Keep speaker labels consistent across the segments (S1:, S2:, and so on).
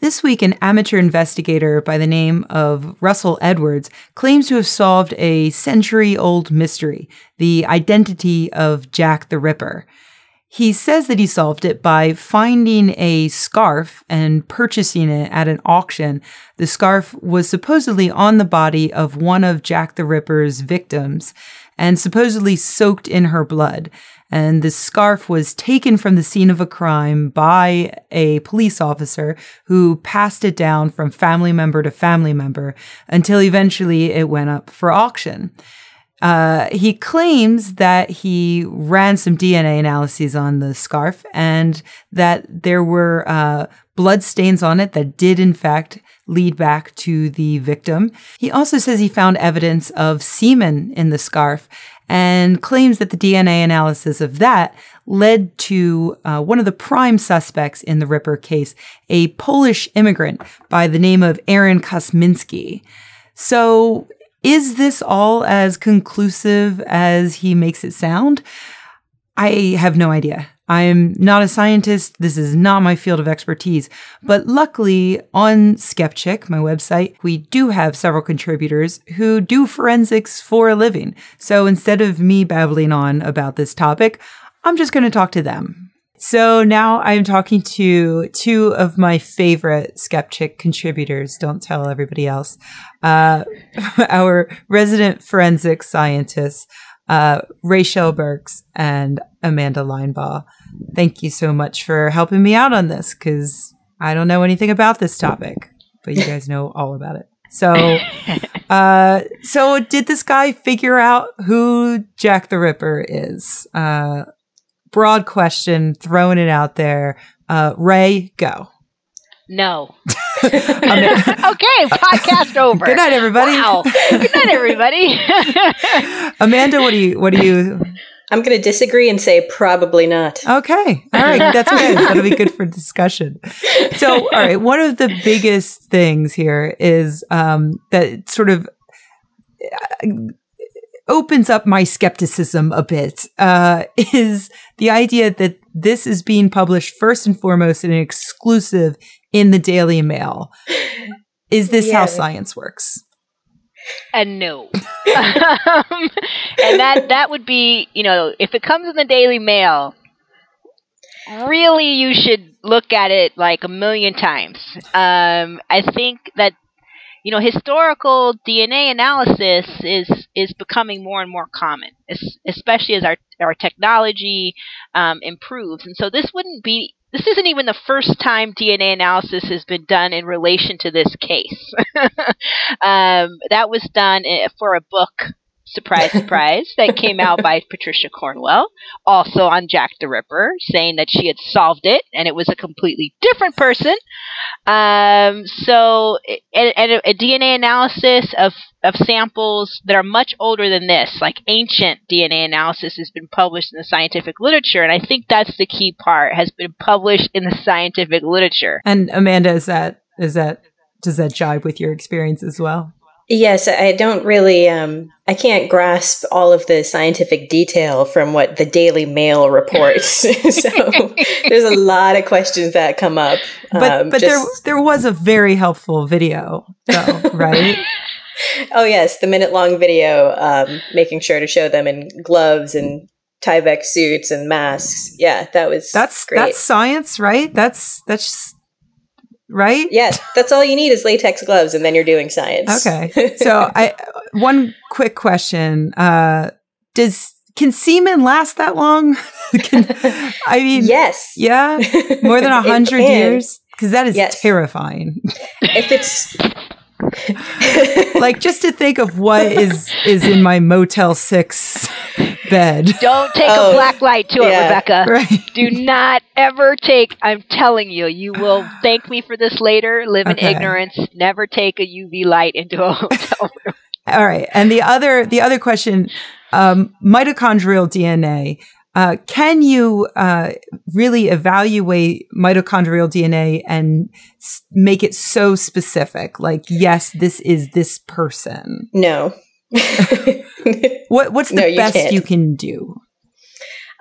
S1: This week, an amateur investigator by the name of Russell Edwards claims to have solved a century old mystery the identity of Jack the Ripper. He says that he solved it by finding a scarf and purchasing it at an auction. The scarf was supposedly on the body of one of Jack the Ripper's victims and supposedly soaked in her blood and the scarf was taken from the scene of a crime by a police officer who passed it down from family member to family member until eventually it went up for auction. Uh, he claims that he ran some DNA analyses on the scarf and that there were uh, blood stains on it that did, in fact, lead back to the victim. He also says he found evidence of semen in the scarf and claims that the DNA analysis of that led to uh, one of the prime suspects in the Ripper case, a Polish immigrant by the name of Aaron Kosminski. So, is this all as conclusive as he makes it sound? I have no idea. I'm not a scientist. This is not my field of expertise. But luckily, on Skepchick, my website, we do have several contributors who do forensics for a living. So instead of me babbling on about this topic, I'm just going to talk to them. So now I'm talking to two of my favorite Skepchick contributors. Don't tell everybody else. Uh, our resident forensic scientists, uh, Rachel Burks and Amanda Linebaugh thank you so much for helping me out on this because I don't know anything about this topic, but you guys know all about it. So, uh, so did this guy figure out who Jack the Ripper is? Uh, broad question, throwing it out there. Uh, Ray, go.
S2: No. okay, podcast over.
S1: Good night, everybody.
S2: Wow. Good night, everybody.
S1: Amanda, what do you what do you
S3: I'm going to disagree and say probably not.
S1: Okay. All right. That's good. That'll be good for discussion. So, all right. One of the biggest things here is um, that sort of uh, opens up my skepticism a bit uh, is the idea that this is being published first and foremost in an exclusive in the Daily Mail. Is this yeah. how science works?
S2: and no. um, and that that would be, you know, if it comes in the Daily Mail, really you should look at it like a million times. Um, I think that you know historical DNA analysis is is becoming more and more common, especially as our our technology um, improves. And so this wouldn't be this isn't even the first time DNA analysis has been done in relation to this case. um, that was done eh, for a book surprise, surprise, that came out by Patricia Cornwell, also on Jack the Ripper, saying that she had solved it and it was a completely different person. Um, so, and, and a, a, DNA analysis of, of samples that are much older than this, like ancient DNA analysis, has been published in the scientific literature. And I think that's the key part, has been published in the scientific literature.
S1: And Amanda, is that, is that, does that jibe with your experience as well?
S3: Yes, I don't really, um, I can't grasp all of the scientific detail from what the Daily Mail reports. so there's a lot of questions that come up.
S1: But, um, but just... there, there was a very helpful video, though, right?
S3: oh, yes, the minute long video, um, making sure to show them in gloves and Tyvek suits and masks. Yeah, that was
S1: that's
S3: great.
S1: that's science, right? That's that's right?
S3: Yes, that's all you need is latex gloves, and then you're doing science.
S1: Okay. So, I one quick question: uh, Does can semen last that long? can, I mean,
S3: yes,
S1: yeah, more than a hundred years, because that is yes. terrifying.
S3: If it's
S1: like just to think of what is is in my Motel Six bed.
S2: Don't take oh, a black light to yeah, it, Rebecca. Right. Do not ever take. I'm telling you, you will thank me for this later. Live okay. in ignorance. Never take a UV light into a hotel room.
S1: All right, and the other the other question, um, mitochondrial DNA. Uh, can you uh, really evaluate mitochondrial DNA and s- make it so specific? Like, yes, this is this person.
S3: No.
S1: what What's the no, you best can't. you can do?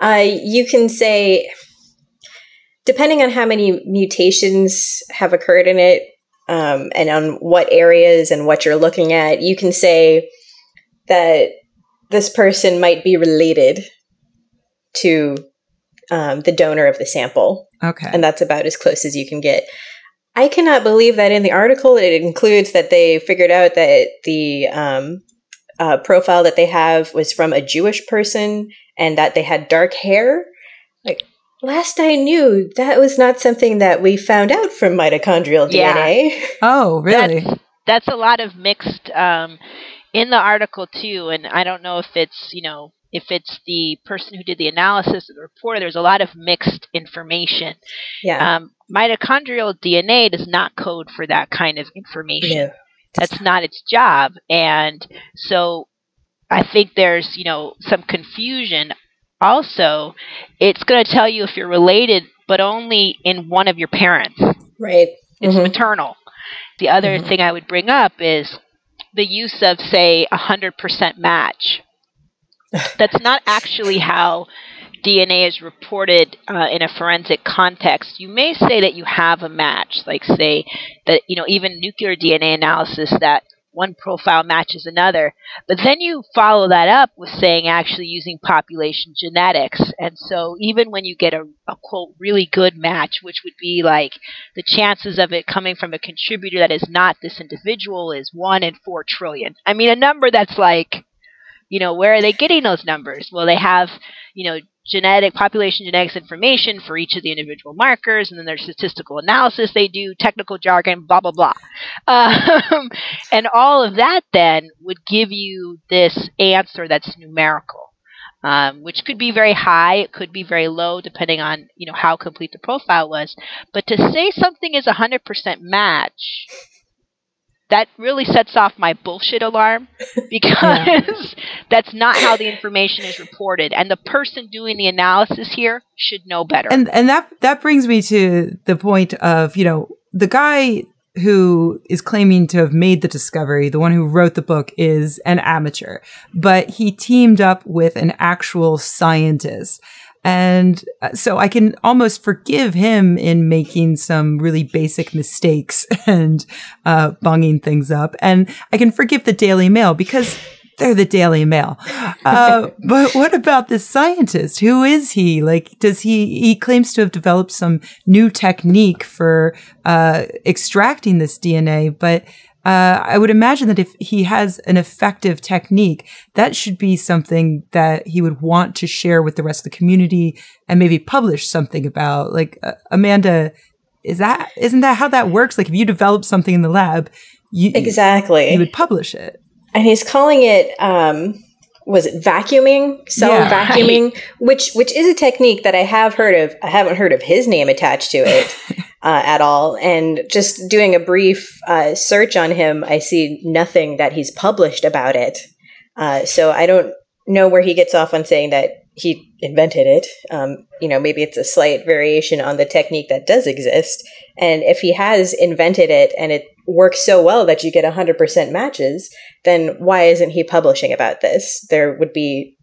S3: Uh, you can say depending on how many mutations have occurred in it um, and on what areas and what you're looking at, you can say that this person might be related to um, the donor of the sample.
S1: Okay.
S3: And that's about as close as you can get. I cannot believe that in the article it includes that they figured out that the um, uh, profile that they have was from a Jewish person and that they had dark hair. Like last I knew, that was not something that we found out from mitochondrial
S2: Yeah.
S3: DNA.
S1: oh, really?
S2: That's, that's a lot of mixed um, in the article too, and I don't know if it's you know if it's the person who did the analysis or the reporter. There's a lot of mixed information.
S3: Yeah.
S2: Um, mitochondrial DNA does not code for that kind of information.
S3: no.
S2: That's not its job, and so I think there's you know some confusion. Also, it's going to tell you if you're related, but only in one of your parents.
S3: Right.
S2: It's
S3: Mhm.
S2: maternal. The other
S3: Mhm.
S2: thing I would bring up is the use of, say, a 100% match. That's not actually how DNA is reported uh, in a forensic context. You may say that you have a match, like say that you know even nuclear DNA analysis that one profile matches another, but then you follow that up with saying actually using population genetics. And so even when you get a, a quote really good match, which would be like the chances of it coming from a contributor that is not this individual is one in four trillion. I mean, a number that's like, you know, where are they getting those numbers? Well, they have, you know, genetic population genetics information for each of the individual markers, and then there's statistical analysis they do, technical jargon, blah blah blah, um, and all of that then would give you this answer that's numerical. Um, which could be very high, it could be very low, depending on you know how complete the profile was. But to say something is a hundred percent match, that really sets off my bullshit alarm because that's not how the information is reported, and the person doing the analysis here should know better.
S1: and and that that brings me to the point of you know the guy who is claiming to have made the discovery the one who wrote the book is an amateur. But he teamed up with an actual scientist and uh, so I can almost forgive him in making some really basic mistakes and uh, bunging things up. And I can forgive the Daily Mail because they're the Daily Mail. Uh, but what about this scientist? Who is he? Like, does he, he claims to have developed some new technique for, uh, extracting this DNA, but, uh, I would imagine that if he has an effective technique, that should be something that he would want to share with the rest of the community and maybe publish something about. Like, uh, Amanda, is that, isn't that how that works? Like, if you develop something in the lab, you,
S3: Exactly.
S1: you would publish it.
S3: and he's calling it um was it vacuuming cell
S1: Yeah.
S3: vacuuming which which is a technique that i have heard of i haven't heard of his name attached to it uh, at all. And just doing a brief uh, search on him i see nothing that he's published about it. Uh, so i don't know where he gets off on saying that he invented it. Um, you know maybe it's a slight variation on the technique that does exist. And if he has invented it and it works so well that you get 100% matches then why isn't he publishing about this? There would be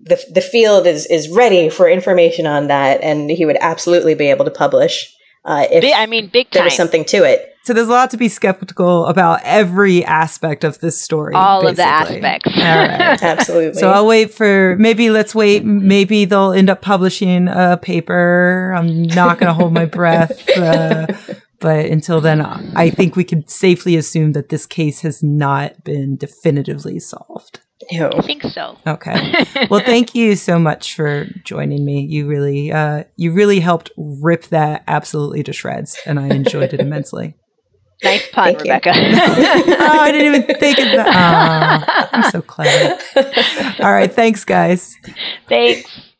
S3: the the field is is ready for information on that, and he would absolutely be able to publish uh, if
S2: Bi- I mean, big
S3: there
S2: time.
S3: was something to it.
S1: So there's a lot to be skeptical about every aspect of this story.
S2: All of the aspects.
S1: All right.
S3: Absolutely.
S1: So I'll wait for maybe let's wait. Maybe they'll end up publishing a paper. I'm not going to hold my breath. Uh, but until then, I think we can safely assume that this case has not been definitively solved.
S3: Ew.
S2: I think so.
S1: Okay. Well, thank you so much for joining me. You really, uh, you really helped rip that absolutely to shreds, and I enjoyed it immensely.
S2: Nice pun,
S3: Thank you.
S2: Rebecca.
S1: oh, I didn't even think of that. Aw, I'm so clever. All right. Thanks, guys.
S2: Thanks.